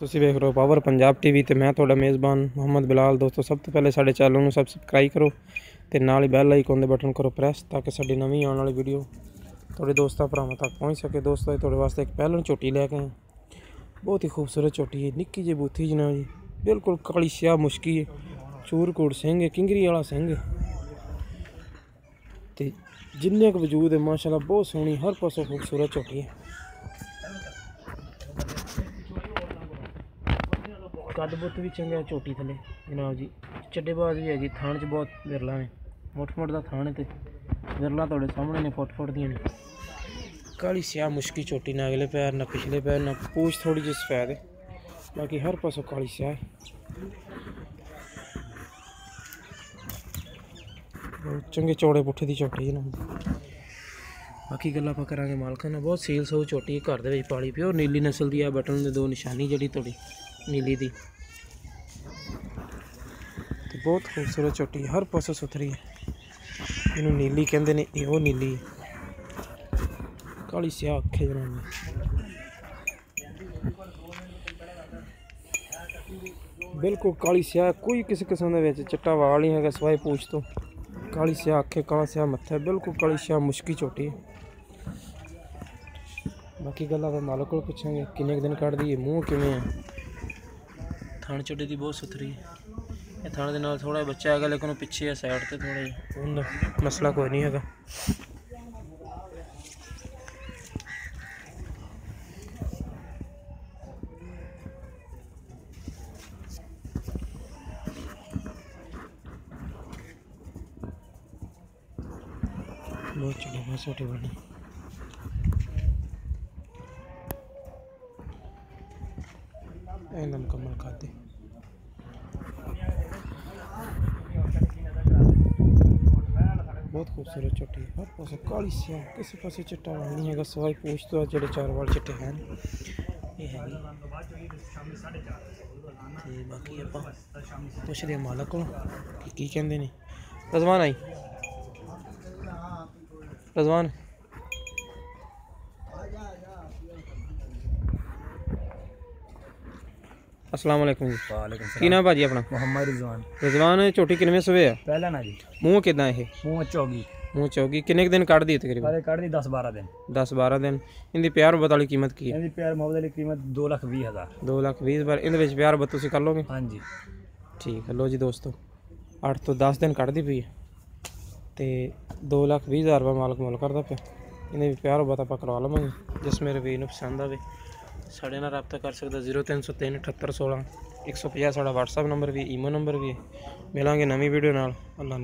ਤੁਸੀਂ ਵੇਖ ਰਹੇ ਹੋ ਪਾਵਰ ਪੰਜਾਬ ਟੀਵੀ ਤੇ ਮੈਂ ਤੁਹਾਡਾ ਮੇਜ਼ਬਾਨ ਮੁਹੰਮਦ ਬਿਲਾਲ। ਦੋਸਤੋ, ਸਭ ਤੋਂ ਪਹਿਲੇ ਸਾਡੇ ਚੈਨਲ ਨੂੰ ਸਬਸਕ੍ਰਾਈਬ ਕਰੋ ਤੇ ਨਾਲ ਹੀ ਬੈਲ ਆਈਕਨ ਦੇ ਬਟਨ ਕਰੋ ਪ੍ਰੈਸ ਤਾਂ ਕਿ ਸਾਡੀ ਨਵੀਂ ਆਉਣ ਵਾਲੀ ਵੀਡੀਓ ਤੁਹਾਡੇ ਦੋਸਤਾਂ ਭਰਾਵਾਂ ਤੱਕ ਪਹੁੰਚ ਸਕੇ। ਦੋਸਤੋ, ਇਹ ਤੁਹਾਡੇ ਵਾਸਤੇ ਇੱਕ ਪਹਿਲਣ ਝੋਟੀ ਲੈ ਕੇ ਆਏ ਬਹੁਤ ਹੀ ਖੂਬਸੂਰਤ ਝੋਟੀ ਹੈ, ਨਿੱਕੀ ਜਿਹੀ ਬੂਥੀ ਜਨਾ ਜੀ। ਬਿਲਕੁਲ ਕਾਲੀ ਸਿਆ ਮੁਸ਼ਕੀ ਹੈ, ਚੂਰਕੋਟ ਸਿੰਘ ਹੈ, ਕਿੰਗਰੀ ਵਾਲਾ ਸਿੰਘ ਹੈ। ਤੇ ਜਿੰਨੇ ਕੁ ਵਜੂਦ ਹੈ, ਮਾਸ਼ਾਅੱਲਾ ਬਹੁਤ ਸੋਹਣੀ, ਹਰ ਪਾਸੋਂ ਖੂਬਸੂਰਤ ਝੋਟੀ ਹੈ। ਕੱਦ ਬੁੱਤ ਵੀ ਚੰਗਾ ਹੈ ਝੋਟੀ ਥੱਲੇ ਜਨਾਬ ਜੀ ਚੱਡੇਬਾਜ਼ ਵੀ ਹੈਗੀ ਥਾਣ 'ਚ ਬਹੁਤ ਵਿਰਲਾ ਨੇ ਮੁੱਠ ਮੁੱਠ ਦਾ ਥਾਣ ਹੈ ਤੇ ਵਿਰਲਾ ਤੁਹਾਡੇ ਸਾਹਮਣੇ ਨੇ ਫੁੱਟ ਫੁੱਟ ਦੀਆਂ ਨੇ ਕਾਲੀ ਸਿਆਹ ਮੁਸ਼ਕੀ ਝੋਟੀ ਨਾ ਅਗਲੇ ਪੈਰ ਨਾ ਪਿਛਲੇ ਪੈਰ ਨਾ ਪੂਛ ਥੋੜੀ ਜਿਹੀ ਸਫੈਦ ਹੈ ਬਾਕੀ ਹਰ ਪਾਸੋਂ ਕਾਲੀ ਸਿਆਹ ਹੈ ਬਹੁਤ ਚੰਗੇ ਚੌੜੇ ਪੁੱਠੇ ਦੀ ਝੋਟੀ ਹੈ ਨਾ ਬਾਕੀ ਗੱਲਾਂ ਆਪਾਂ ਕਰਾਂਗੇ ਮਾਲਕਾਂ ਨਾਲ ਬਹੁਤ ਸੇਲ ਸੋ ਝੋਟੀ ਹੈ, ਘਰ ਦੇ ਵਿੱਚ ਪਾਲੀ ਪਿਓ ਨੀਲੀ ਨਸਲ ਦੀ ਆ ਬਟਨ ਦੇ ਦੋ ਨਿਸ਼ਾਨੀ ਜਿਹੜੀ ਤੁਹਾਡੀ ਨੀਲੀ ਦੀ ਤੇ ਬਹੁਤ ਖੂਬਸੂਰਤ ਝੋਟੀ ਹੈ, ਹਰ ਪਾਸੋਂ ਸੁਥਰੀ ਹੈ ਇਹਨੂੰ ਨੀਲੀ ਕਹਿੰਦੇ ਨੇ ਇਹ ਉਹ ਨੀਲੀ ਹੈ ਕਾਲੀ ਸਿਆਹ ਅੱਖੇ ਜਨਾਬ ਬਿਲਕੁਲ ਕਾਲੀ ਸਿਆਹ ਕੋਈ ਕਿਸੇ ਕਿਸਮ ਦੇ ਵਿੱਚ ਚਿੱਟਾ ਵਾਲ ਨਹੀਂ ਹੈਗਾ ਸਵਾਏ ਪੂਛ ਤੋਂ ਕਾਲੀ ਸਿਆਹ ਅੱਖੇ ਕਾਲਾ ਸਿਆਹ ਮੱਥਾ ਬਿਲਕੁਲ ਕਾਲੀ ਸਿਆਹ ਮੁਸ਼ਕੀ ਝੋਟੀ ਹੈ ਬਾਕੀ ਗੱਲਾਂ ਆਪਾਂ ਮਾਲਕ ਕੋਲ ਪੁੱਛਾਂਗੇ ਕਿੰਨੇ ਕੁ ਦਿਨ ਕੱਢਦੀ ਹੈ ਮੂੰਹ ਕਿਵੇਂ ਹੈ ਥਣ ਚੁੱਡੇ ਦੀ ਬਹੁਤ ਸੁਥਰੀ ਹੈ ਇਹ ਥਣ ਦੇ ਨਾਲ ਥੋੜਾ ਬੱਚਾ ਹੈਗਾ ਲੇਕਿਨ ਉਹ ਪਿੱਛੇ ਹੈ ਸਾਈਡ ਤੇ ਥੋੜਾ ਜਿਹਾ ਉਹਦਾ ਮਸਲਾ ਕੋਈ ਨਹੀਂ ਹੈਗਾ ਬਹੁਤ ਚੰਗਾ ਬਹੁਤ ਛੋਟੀ ਬਣੀ ਇਹਦਾ ਮੁਕੰਮਲ ਕਰ ਬਹੁਤ ਖੂਬਸੂਰਤ ਝੋਟੀ ਹੈ। ਹਰ ਪਾਸੇ ਕਾਲੀ ਸਿਆਹ ਕਿਸੇ ਪਾਸੇ ਚਿੱਟਾ ਵਾਲ ਨਹੀਂ ਹੈਗਾ ਸਵਾਈ ਪੂਛ ਤੋਂ ਜਿਹੜੇ ਚਾਰ ਵਾਲ ਚਿੱਟੇ ਹਨ। ਇਹ ਹੈਗੀ ਤੇ ਬਾਕੀ ਆਪਾਂ ਪੁੱਛਦੇ ਮਾਲਕ ਕੋਲ ਕੀ ਕਹਿੰਦੇ ਨੇ। ਰਜ਼ਵਾਨ ਆਈ? ਰਜ਼ਵਾਨ ਅਸਲਾਮ ਵਾਲੇਕੁਮ ਜੀ ਵਾਲੇਕੁਮ ਕੀ ਨਾਮ ਭਾਜੀ ਆਪਣਾ ਮੁਹੰਮਦ ਰਿਜ਼ਵਾਨ ਰਜ਼ਵਾਨ ਇਹ ਝੋਟੀ ਕਿੰਨਵੇਂ ਸਵੇ ਆ ਪਹਿਲਾ ਨਾ ਜੀ ਮੂੰਹ ਕਿਦਾਂ ਇਹ ਮੂੰਹ ਚੋਗੀ ਮੂੰਹ ਚੌਗੀ ਕਿੰਨੇ ਕੁ ਦਿਨ ਕੱਢਦੀ ਹੈ ਤਕਰੀਬਨ ਸਾਰੇ ਕੱਢਦੀ 10 12 ਦਿਨ 10 12 ਦਿਨ ਇਹਦੀ ਪਿਆਰ ਬਤ ਵਾਲੀ ਕੀਮਤ ਕੀ ਹੈ ਇਹਦੀ ਪਿਆਰ ਮੁਹੱਬਤ ਦੀ ਕੀਮਤ 2 ਲੱਖ 20 ਹਜ਼ਾਰ 2 ਲੱਖ 20 ਹਜ਼ਾਰ ਇਹਦੇ ਵਿੱਚ ਪਿਆਰ ਬਤ ਤੁਸੀਂ ਕਰ ਲੋਗੇ ਹਾਂਜੀ ਠੀਕ ਹੈ ਲੋ ਜੀ ਦੋਸਤੋ 8 ਤੋਂ 10 ਦਿਨ ਕੱਢਦੀ ਪਈ ਹੈ ਤੇ 2 ਲੱਖ 20 ਹਜ਼ਾਰ ਰੁਪਏ ਮਾਲਕ ਮੁੱਲ ਕਰਦਾ ਪਿਆ ਇਹਨੇ ਵੀ ਪਿਆਰ ਬਤ ਆਪਾਂ ਕਰਵਾ ਲਵਾਂਗੇ ਜਿਸ ਮੇਰੇ ਵੀਰ ਨੂੰ ਪਸੰਦ ਆਵੇ ਸਾਡੇ ਨਾਲ ਰਾਬਤਾ ਕਰ ਸਕਦਾ 0303 7816 150 ਸਾਡਾ WhatsApp ਨੰਬਰ ਵੀ ਈਮੇਲ ਨੰਬਰ ਵੀ ਮਿਲਾਂਗੇ ਨਵੀਂ ਵੀਡੀਓ ਨਾਲ। ਅੱਲਾ ਨੀ